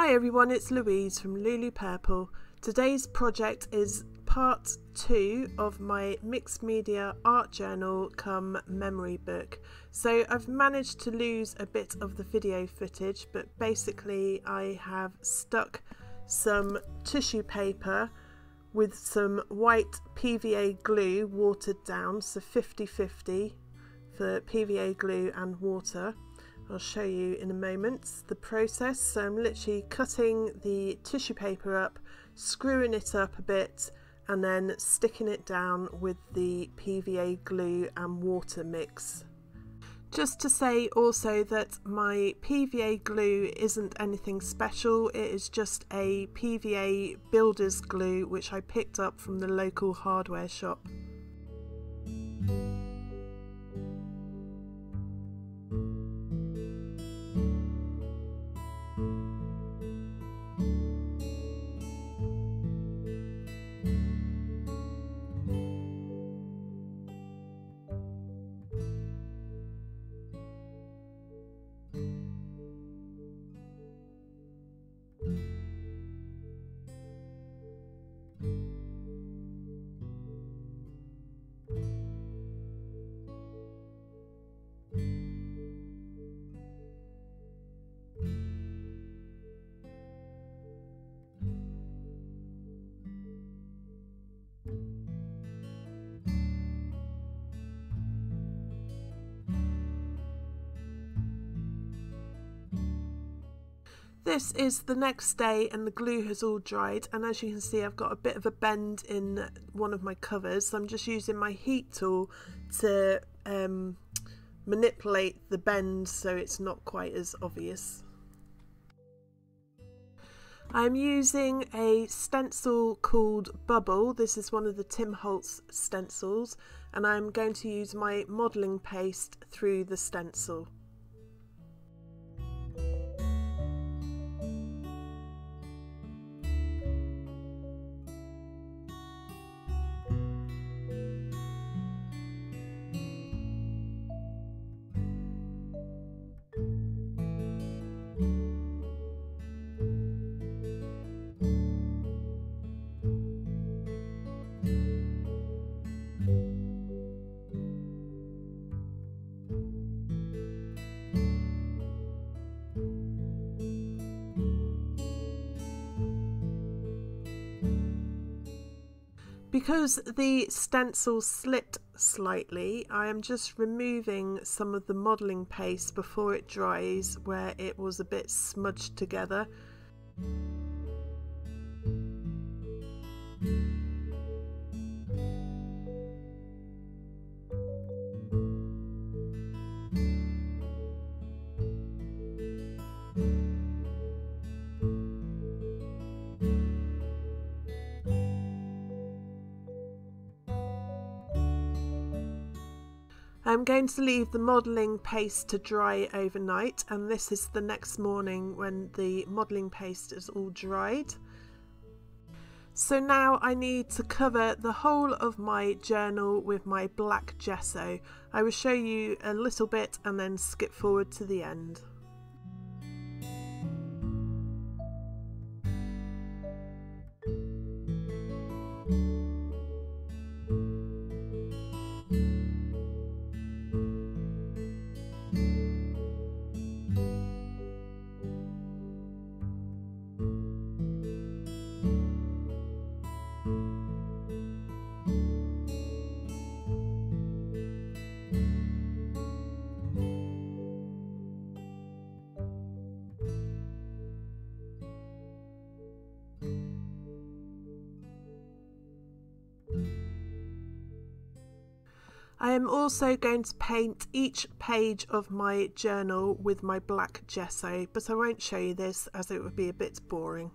Hi everyone, it's Louise from Louloupurple. Today's project is part two of my mixed media art journal come memory book. So I've managed to lose a bit of the video footage, but basically I have stuck some tissue paper with some white PVA glue watered down, so 50-50 for PVA glue and water. I'll show you in a moment the process. So I'm literally cutting the tissue paper up, screwing it up a bit and then sticking it down with the PVA glue and water mix. Just to say also that my PVA glue isn't anything special, it is just a PVA builder's glue which I picked up from the local hardware shop. This is the next day and the glue has all dried and as you can see I've got a bit of a bend in one of my covers so I'm just using my heat tool to um, manipulate the bend so it's not quite as obvious. I'm using a stencil called Bubble. This is one of the Tim Holtz stencils and I'm going to use my modelling paste through the stencil. Because the stencil slit slightly, I am just removing some of the modelling paste before it dries where it was a bit smudged together. I'm going to leave the modelling paste to dry overnight and this is the next morning when the modelling paste is all dried. So now I need to cover the whole of my journal with my black gesso. I will show you a little bit and then skip forward to the end. I am also going to paint each page of my journal with my black gesso, but I won't show you this as it would be a bit boring.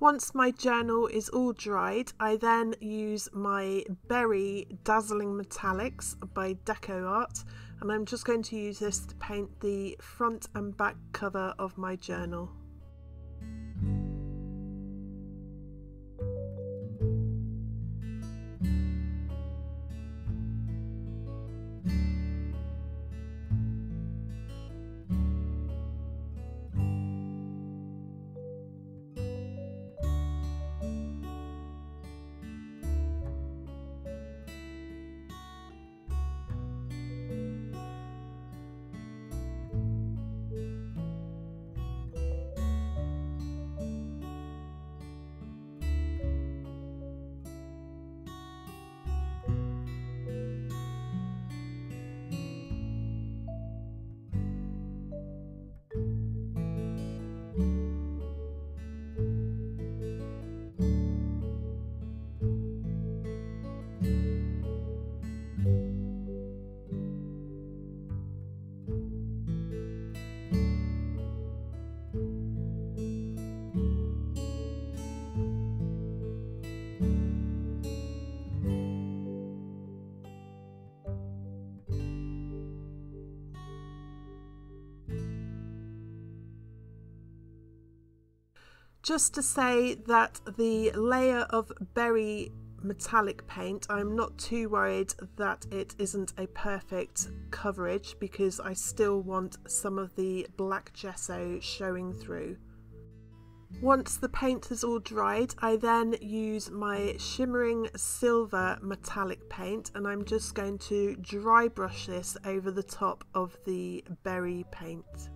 Once my journal is all dried, I then use my Berry Dazzling Metallics by DecoArt, and I'm just going to use this to paint the front and back cover of my journal. Just to say that the layer of berry metallic paint, I'm not too worried that it isn't a perfect coverage because I still want some of the black gesso showing through. Once the paint is all dried, I then use my shimmering silver metallic paint and I'm just going to dry brush this over the top of the berry paint.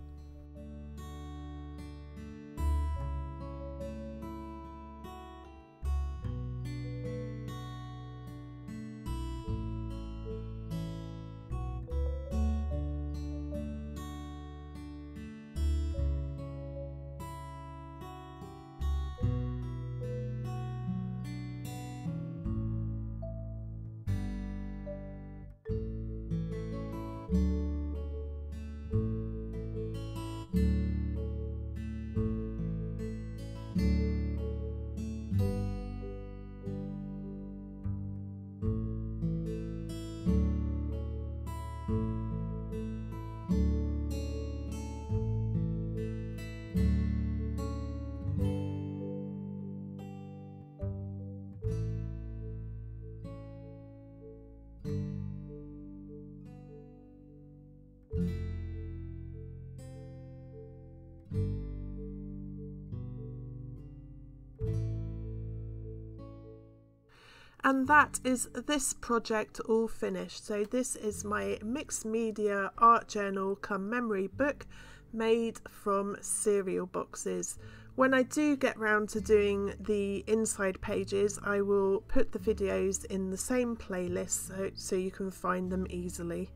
And that is this project all finished so this is my mixed media art journal come memory book made from cereal boxes when I do get round to doing the inside pages I will put the videos in the same playlist so, so you can find them easily.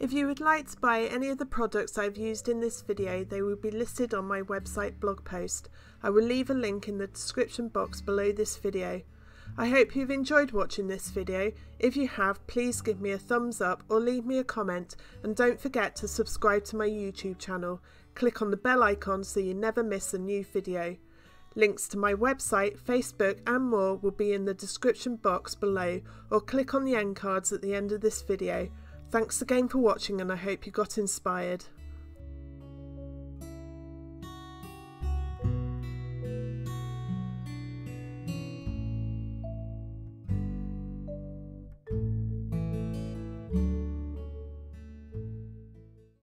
If you would like to buy any of the products I've used in this video they will be listed on my website blog post. I will leave a link in the description box below this video. I hope you've enjoyed watching this video. If you have, please give me a thumbs up or leave me a comment and don't forget to subscribe to my YouTube channel. Click on the bell icon so you never miss a new video. Links to my website, Facebook and more will be in the description box below or click on the end cards at the end of this video. Thanks again for watching and I hope you got inspired.